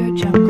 Audio Jungle.